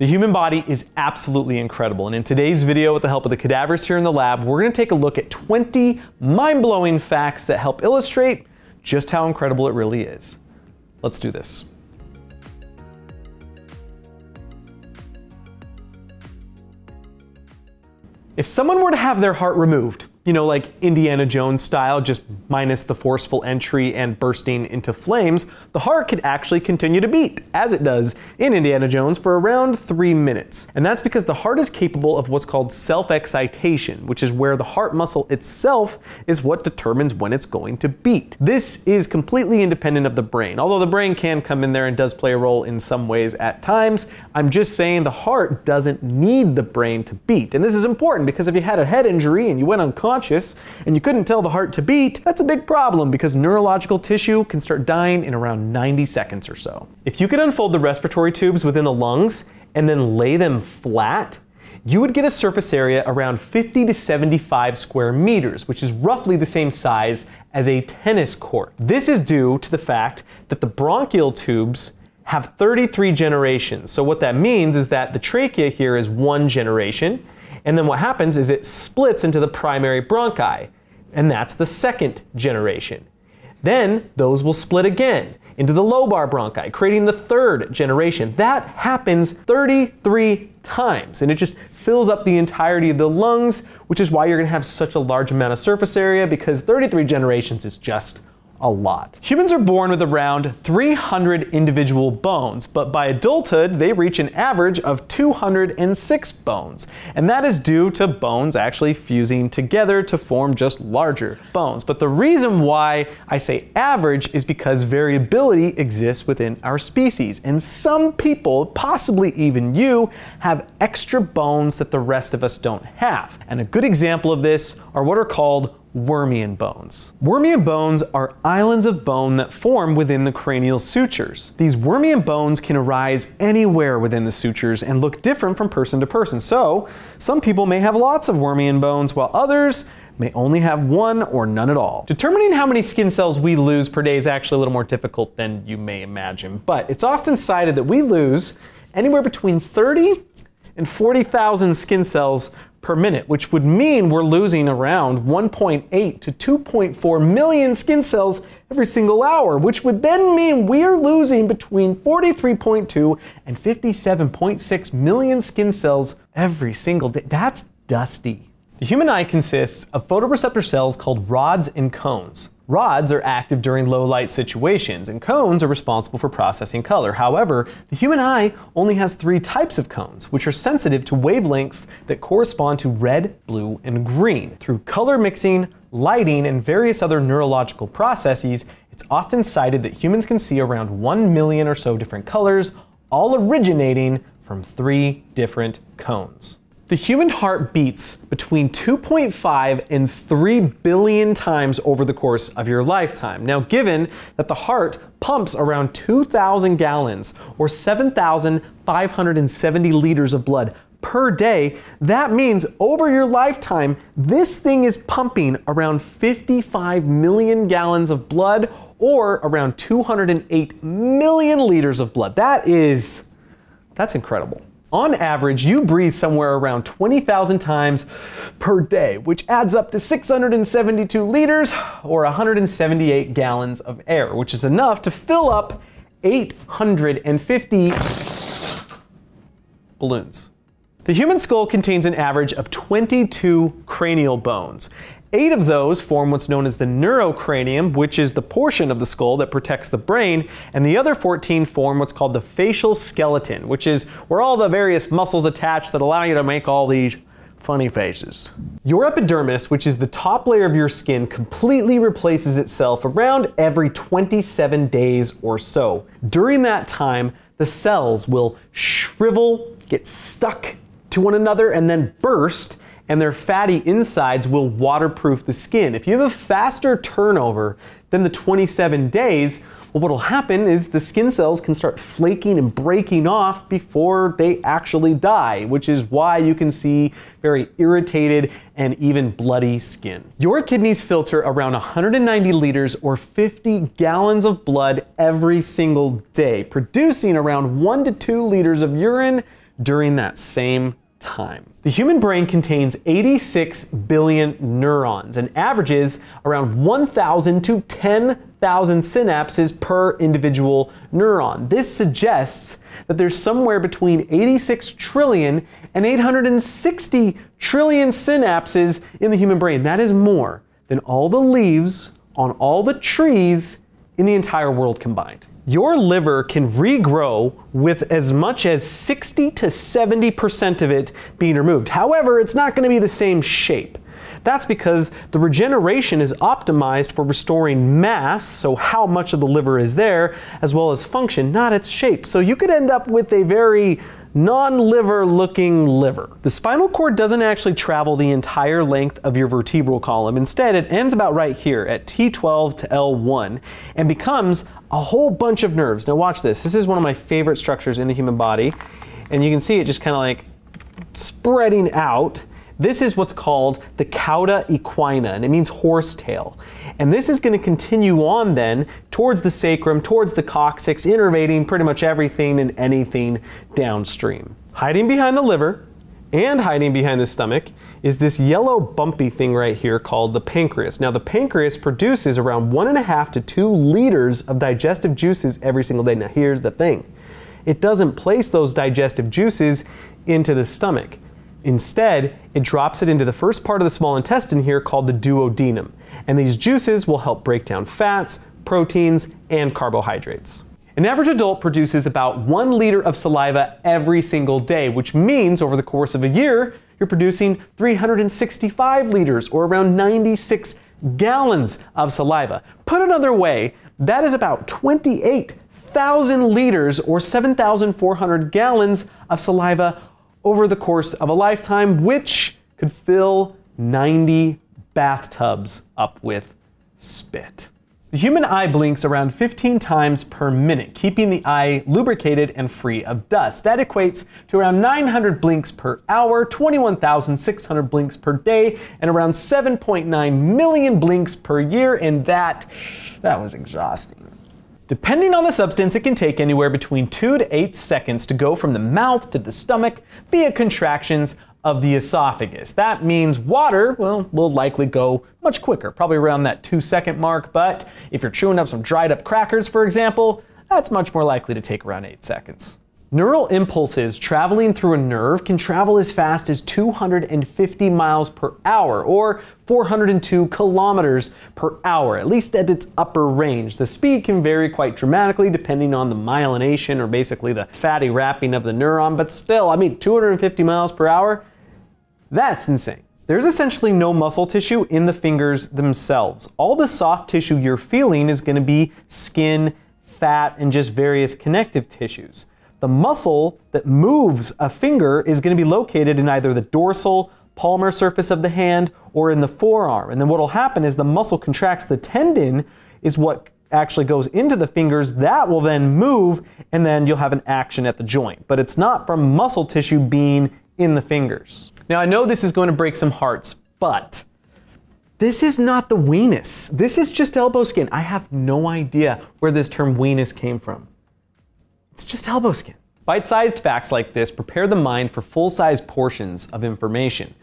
The human body is absolutely incredible, and in today's video, with the help of the cadavers here in the lab, we're going to take a look at 20 mind-blowing facts that help illustrate just how incredible it really is. Let's do this. If someone were to have their heart removed, you know, like Indiana Jones style, just minus the forceful entry and bursting into flames, the heart could actually continue to beat, as it does in Indiana Jones, for around three minutes. And that's because the heart is capable of what's called self-excitation, which is where the heart muscle itself is what determines when it's going to beat. This is completely independent of the brain, although the brain can come in there and does play a role in some ways at times. I'm just saying the heart doesn't need the brain to beat. And this is important because if you had a head injury and you went unconscious, and you couldn't tell the heart to beat, that's a big problem because neurological tissue can start dying in around 90 seconds or so. If you could unfold the respiratory tubes within the lungs and then lay them flat, you would get a surface area around 50 to 75 square meters, which is roughly the same size as a tennis court. This is due to the fact that the bronchial tubes have 33 generations. So what that means is that the trachea here is one generation, and then what happens is it splits into the primary bronchi, and that's the second generation. Then those will split again into the lobar bronchi, creating the third generation. That happens 33 times, and it just fills up the entirety of the lungs, which is why you're going to have such a large amount of surface area because 33 generations is just a lot. Humans are born with around 300 individual bones, but by adulthood, they reach an average of 206 bones. And that is due to bones actually fusing together to form just larger bones. But the reason why I say average is because variability exists within our species. And some people, possibly even you, have extra bones that the rest of us don't have. And a good example of this are what are called Wormian bones. Wormian bones are islands of bone that form within the cranial sutures. These Wormian bones can arise anywhere within the sutures and look different from person to person. So, some people may have lots of Wormian bones while others may only have one or none at all. Determining how many skin cells we lose per day is actually a little more difficult than you may imagine, but it's often cited that we lose anywhere between 30 and 40,000 skin cells per minute, which would mean we're losing around 1.8 to 2.4 million skin cells every single hour, which would then mean we're losing between 43.2 and 57.6 million skin cells every single day. That's dusty. The human eye consists of photoreceptor cells called rods and cones. Rods are active during low light situations, and cones are responsible for processing color. However, the human eye only has three types of cones, which are sensitive to wavelengths that correspond to red, blue, and green. Through color mixing, lighting, and various other neurological processes, it's often cited that humans can see around 1 million or so different colors, all originating from three different cones. The human heart beats between 2.5 and 3 billion times over the course of your lifetime. Now, given that the heart pumps around 2,000 gallons or 7,570 liters of blood per day, that means over your lifetime, this thing is pumping around 55 million gallons of blood or around 208 million liters of blood. That is, that's incredible. On average, you breathe somewhere around 20,000 times per day, which adds up to 672 liters or 178 gallons of air, which is enough to fill up 850 balloons. The human skull contains an average of 22 cranial bones, Eight of those form what's known as the neurocranium, which is the portion of the skull that protects the brain, and the other 14 form what's called the facial skeleton, which is where all the various muscles attach that allow you to make all these funny faces. Your epidermis, which is the top layer of your skin, completely replaces itself around every 27 days or so. During that time, the cells will shrivel, get stuck to one another, and then burst and their fatty insides will waterproof the skin. If you have a faster turnover than the 27 days, well, what will happen is the skin cells can start flaking and breaking off before they actually die, which is why you can see very irritated and even bloody skin. Your kidneys filter around 190 liters or 50 gallons of blood every single day, producing around 1 to 2 liters of urine during that same time. The human brain contains 86 billion neurons and averages around 1,000 to 10,000 synapses per individual neuron. This suggests that there's somewhere between 86 trillion and 860 trillion synapses in the human brain. That is more than all the leaves on all the trees in the entire world combined. Your liver can regrow with as much as 60 to 70% of it being removed. However, it's not going to be the same shape. That's because the regeneration is optimized for restoring mass, so how much of the liver is there, as well as function, not its shape. So you could end up with a very non-liver looking liver. The spinal cord doesn't actually travel the entire length of your vertebral column. Instead, it ends about right here at T12 to L1 and becomes a whole bunch of nerves. Now watch this. This is one of my favorite structures in the human body. And you can see it just kind of like spreading out this is what's called the cauda equina, and it means horsetail. And this is going to continue on then towards the sacrum, towards the coccyx, innervating pretty much everything and anything downstream. Hiding behind the liver and hiding behind the stomach is this yellow bumpy thing right here called the pancreas. Now the pancreas produces around one and a half to two liters of digestive juices every single day. Now here's the thing. It doesn't place those digestive juices into the stomach. Instead, it drops it into the first part of the small intestine here called the duodenum. And these juices will help break down fats, proteins, and carbohydrates. An average adult produces about one liter of saliva every single day, which means over the course of a year, you're producing 365 liters or around 96 gallons of saliva. Put another way, that is about 28,000 liters or 7,400 gallons of saliva over the course of a lifetime, which could fill 90 bathtubs up with spit. The human eye blinks around 15 times per minute, keeping the eye lubricated and free of dust. That equates to around 900 blinks per hour, 21,600 blinks per day, and around 7.9 million blinks per year, and that, that was exhausting. Depending on the substance, it can take anywhere between 2 to 8 seconds to go from the mouth to the stomach via contractions of the esophagus. That means water, well, will likely go much quicker, probably around that 2 second mark, but if you're chewing up some dried up crackers, for example, that's much more likely to take around 8 seconds. Neural impulses traveling through a nerve can travel as fast as 250 miles per hour or 402 kilometers per hour, at least at its upper range. The speed can vary quite dramatically depending on the myelination or basically the fatty wrapping of the neuron, but still, I mean, 250 miles per hour, that's insane. There's essentially no muscle tissue in the fingers themselves. All the soft tissue you're feeling is going to be skin, fat, and just various connective tissues. The muscle that moves a finger is going to be located in either the dorsal, palmar surface of the hand or in the forearm. And then what will happen is the muscle contracts, the tendon is what actually goes into the fingers, that will then move, and then you'll have an action at the joint. But it's not from muscle tissue being in the fingers. Now I know this is going to break some hearts, but this is not the weenus. This is just elbow skin. I have no idea where this term weenus came from. It's just elbow skin. Bite-sized facts like this prepare the mind for full-size portions of information.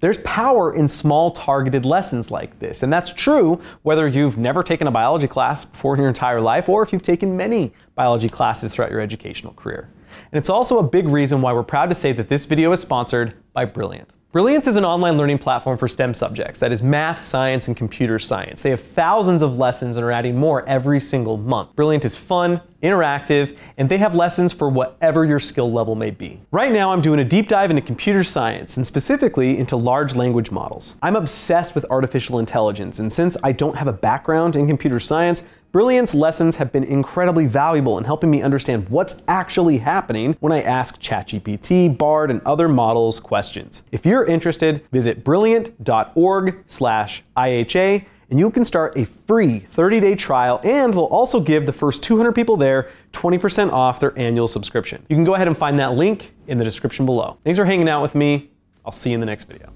There's power in small targeted lessons like this, and that's true whether you've never taken a biology class before in your entire life or if you've taken many biology classes throughout your educational career. And it's also a big reason why we're proud to say that this video is sponsored by Brilliant. Brilliant is an online learning platform for STEM subjects, that is math, science, and computer science. They have thousands of lessons and are adding more every single month. Brilliant is fun, interactive, and they have lessons for whatever your skill level may be. Right now, I'm doing a deep dive into computer science, and specifically into large language models. I'm obsessed with artificial intelligence, and since I don't have a background in computer science, Brilliant's lessons have been incredibly valuable in helping me understand what's actually happening when I ask ChatGPT, Bard, and other models questions. If you're interested, visit brilliant.org/iha and you can start a free 30-day trial and we'll also give the first 200 people there 20% off their annual subscription. You can go ahead and find that link in the description below. Thanks for hanging out with me. I'll see you in the next video.